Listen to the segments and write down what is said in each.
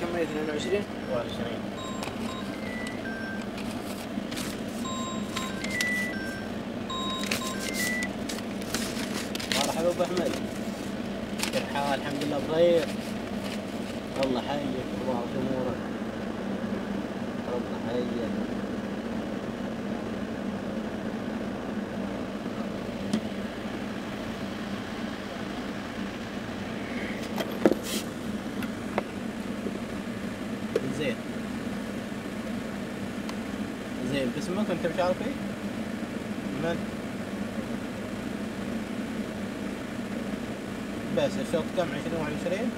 كم 22 21 مرحبا أبو أحمد. كيف الحال الحمد لله بخير. الله حيك الله أمورك. الله حيك زين. زين باسمك انت مشارك فيه؟ من؟ بس الشوط كم؟ 20 21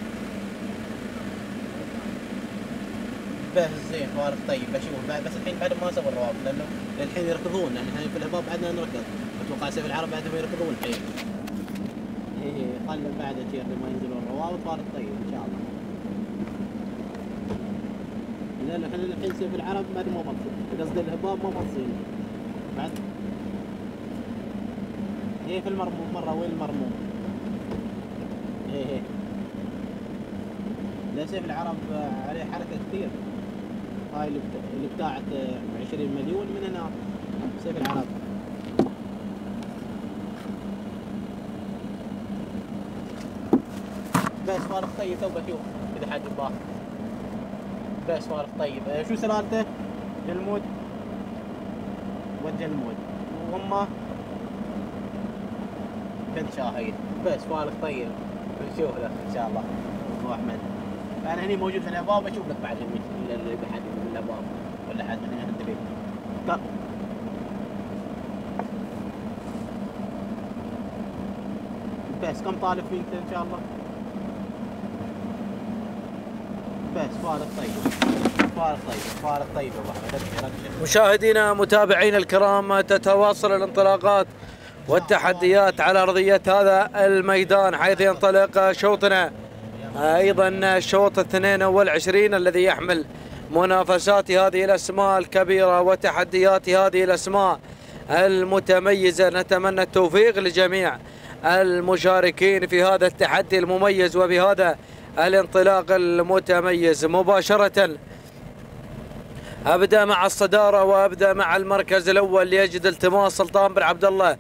بس زين فارق طيب بعد بس الحين بعد ما سووا الروابط لأنه للحين يركضون إحنا في الهباب بعدنا نركض. أتوقع سيف العرب بعدهم يركضون. الحين إيه خلي بعد شيء لما ينزلون الروابط فارق طيب إن شاء الله. لأن إحنا الحين سيف العرب بعد ما مصين قصدي الهباب ما مصين بعد. إيه في المرموم مرة وين المرموم؟ إيه إيه. لا سيف العرب عليه حركة كثير. هاي اللي بت- اللي بتاعت 20 مليون من هنا. سيف العرب بس فارق طيب تو بشوف إذا حد يباه بس فارق طيب آه، شو سلالته؟ جلمود. والجلمود وهم بنت شاهين بس فارق طيب. نشوف لك إن شاء الله. أبو أحمد. أنا هني موجود في الأبواب بشوف لك بعد اللي بحد من الأبواب. ولا حد انت بيه طب. بس كم طالب فيك إن شاء الله؟ طيب. طيب طيب. مشاهدينا متابعينا الكرام تتواصل الانطلاقات والتحديات على أرضية هذا الميدان حيث ينطلق شوطنا. أيضا الشوط 22 الذي يحمل منافسات هذه الأسماء الكبيرة وتحديات هذه الأسماء المتميزة. نتمنى التوفيق لجميع المشاركين في هذا التحدي المميز وبهذا الانطلاق المتميز مباشرة. أبدأ مع الصدارة وأبدأ مع المركز الأول ليجد التماس سلطان بن عبد الله.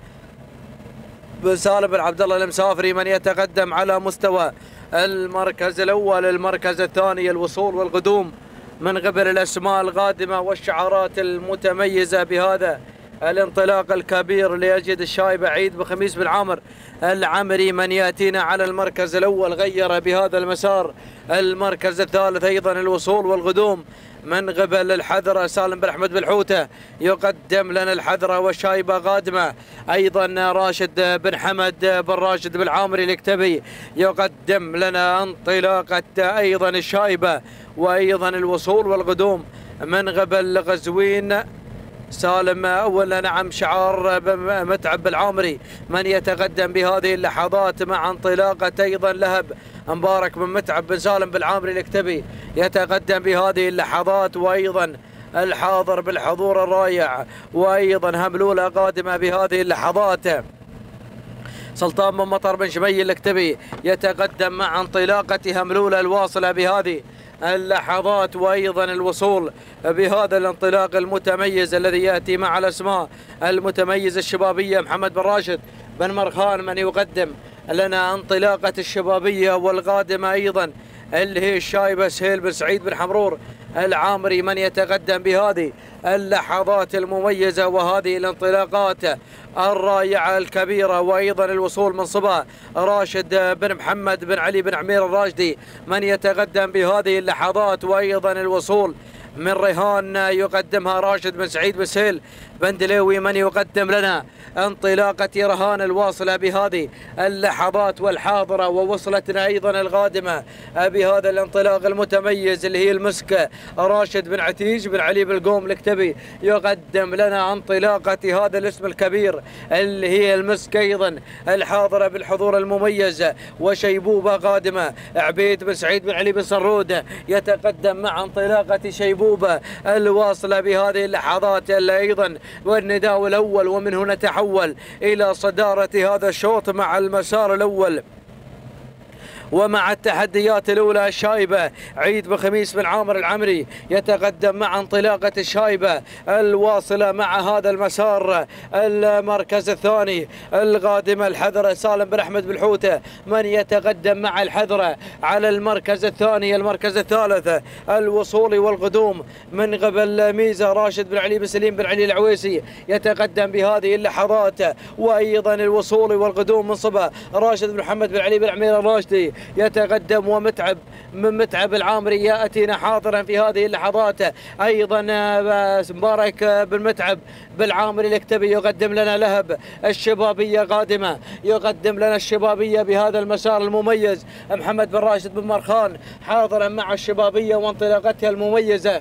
بن سالم بن عبد الله المسافري من يتقدم على مستوى المركز الأول المركز الثاني الوصول والقدوم من قبل الأسماء القادمة والشعارات المتميزة بهذا. الانطلاق الكبير ليجد الشايب عيد بخميس بن عامر العمري من يأتينا على المركز الأول غير بهذا المسار. المركز الثالث أيضا الوصول والقدوم من قبل الحذرة سالم بن أحمد بالحوتة. يقدم لنا الحذرة والشايبة قادمة أيضا راشد بن حمد بن راشد بالعامري الكتبي يقدم لنا انطلاقة أيضا الشايبة وأيضا الوصول والقدوم من قبل غزوين سالم أولا نعم شعار متعب بالعامري من يتقدم بهذه اللحظات مع انطلاقة أيضا لهب. مبارك بن متعب بن سالم بالعامري الكتبي يتقدم بهذه اللحظات وأيضا الحاضر بالحضور الرائع. وأيضا هملولة قادمة بهذه اللحظات. سلطان بن مطر بن شمي الكتبي يتقدم مع انطلاقة هملولة الواصلة بهذه. اللحظات وأيضا الوصول بهذا الانطلاق المتميز الذي يأتي مع الأسماء المتميزه الشبابية محمد بن راشد بن مرخان من يقدم لنا انطلاقة الشبابية والقادمة أيضا اللي هي الشايبة سهيل بن سعيد بن حمرور. العامري من يتقدم بهذه اللحظات المميزة وهذه الانطلاقات. الرائعة الكبيرة وأيضا الوصول من صبا راشد بن محمد بن علي بن عمير الراشدي من يتقدم بهذه اللحظات وأيضا الوصول من رهان يقدمها راشد بن سعيد بن سهيل بن دليوي من يقدم لنا انطلاقة رهان الواصلة بهذه اللحظات والحاضرة ووصلتنا أيضا القادمة بهذا الانطلاق المتميز اللي هي المسك. راشد بن عتيج بن علي بالقوم الكتبي يقدم لنا انطلاقة هذا الاسم الكبير اللي هي المسك أيضا الحاضرة بالحضور المميز وشيبوبة قادمة. عبيد بن سعيد بن علي بن سرود يتقدم مع انطلاقة شيبوبة. الواصلة بهذه اللحظات أيضا. والنداء الأول ومن هنا تحول إلى صدارة هذا الشوط مع المسار الأول. ومع التحديات الأولى الشايبة عيد بن خميس بن عامر العمري يتقدم مع انطلاقة الشايبة الواصلة مع هذا المسار المركز الثاني القادمة الحذرة سالم بن أحمد بالحوتة من يتقدم مع الحذرة على المركز الثاني المركز الثالث الوصول والقدوم من قبل ميزة راشد بن علي بن سليم بن علي العويسي يتقدم بهذه اللحظات وأيضا الوصول والقدوم من صبا راشد بن محمد بن علي بن عمير الراشدي يتقدم ومتعب من متعب العامري يأتينا حاضرا في هذه اللحظات. أيضا آه، مبارك بن متعب بالعامري الاكتبي يقدم لنا لهب الشبابية قادمة. يقدم لنا الشبابية بهذا المسار المميز. محمد بن راشد بن مرخان حاضرا مع الشبابية وانطلاقتها المميزة.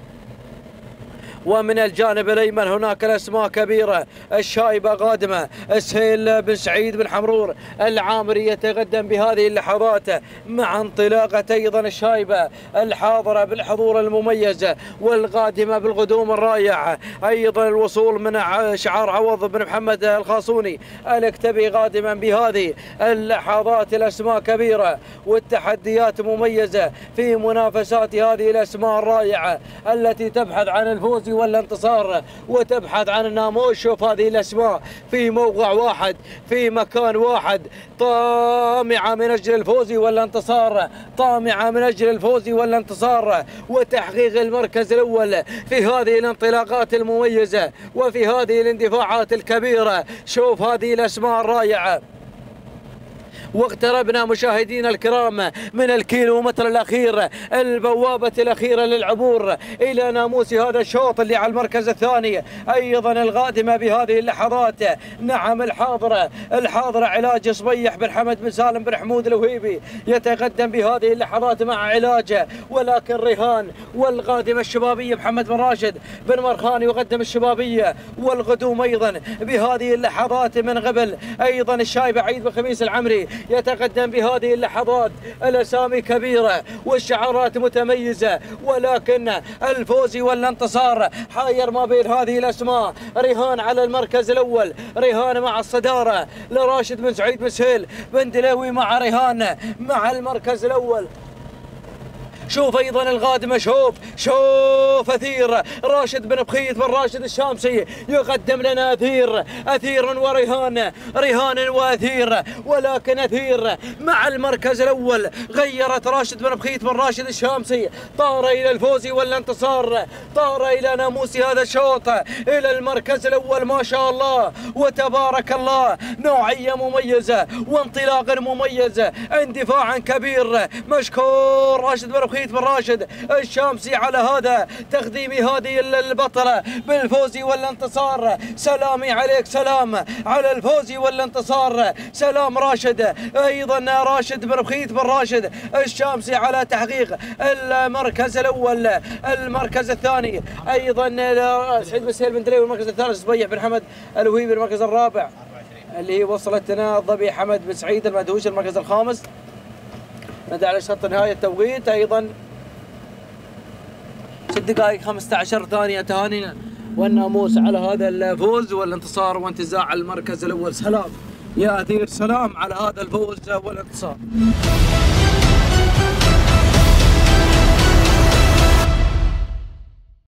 ومن الجانب الأيمن هناك الأسماء كبيرة. الشايبه قادمة. سهيل بن سعيد بن حمرور العامري يتقدم بهذه اللحظات مع انطلاقة أيضا الشايبه الحاضرة بالحضور المميز والقادمة بالقدوم الرائع. أيضا الوصول من شعار عوض بن محمد الخاصوني. الاكتبي قادما بهذه اللحظات. الأسماء كبيرة والتحديات مميزة في منافسات هذه الأسماء الرائعة التي تبحث عن الفوز والانتصار وتبحث عن الناموس. شوف هذه الأسماء. في موقع واحد في مكان واحد. طامعة من أجل الفوز والانتصار طامعة من أجل الفوز والانتصار وتحقيق المركز الأول في هذه الانطلاقات المميزة وفي هذه الاندفاعات الكبيرة. شوف هذه الأسماء الرائعة. واقتربنا مشاهدينا الكرام من الكيلومتر الأخير البوابة الأخيرة للعبور إلى ناموس هذا الشوط اللي على المركز الثاني. أيضا القادمة بهذه اللحظات. نعم الحاضرة الحاضرة علاج صبيح بن حمد بن سالم بن حمود الوهيبي يتقدم بهذه اللحظات مع علاجه ولكن رهان والقادمة الشبابية محمد بن راشد بن مرخان يقدم الشبابية والقدوم أيضا بهذه اللحظات من قبل. أيضا الشايب عيد بن خميس العمري يتقدم بهذه اللحظات. الأسامي كبيرة والشعارات متميزة ولكن الفوز والانتصار حاير ما بين هذه الأسماء. رهان على المركز الأول رهان مع الصدارة لراشد بن سعيد بن سهيل بن دلوي مع رهان مع المركز الأول. شوف أيضا القادمه شوف شوف أثير. راشد بن بخيت بن راشد الشامسي يقدم لنا أثير أثير ورهان رهان وأثير. ولكن أثير مع المركز الأول غيرت راشد بن بخيت بن راشد الشامسي. طار إلى الفوز والانتصار طار إلى ناموس هذا الشوط. إلى المركز الأول ما شاء الله. وتبارك الله نوعية مميزة وانطلاق مميز اندفاعا كبير. مشكور راشد بن بخيت. بن راشد الشامسي على هذا تقديم هذه البطلة بالفوز والانتصار. سلامي عليك سلام على الفوز والانتصار. سلام راشد. أيضا راشد بن بخيت بن راشد الشامسي على تحقيق المركز الأول المركز الثاني. أيضا سعيد بن سهيل بن دليل المركز الثالث صبيح بن حمد الوهيبي المركز الرابع اللي وصلتنا ضبي حمد بن سعيد المدهوش المركز الخامس. ندى على شرط نهاية التوقيت أيضا. ست دقائق 15 ثانية تهانينا والناموس على هذا الفوز والانتصار وانتزاع المركز الأول. سلام. يا أثير سلام على هذا الفوز والانتصار.